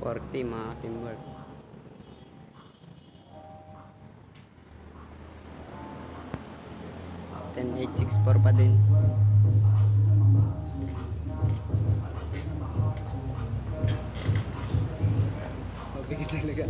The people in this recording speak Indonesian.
40 mga teamwork. Ten eight six four pa din. Mabigit talaga.